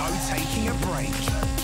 no taking a break.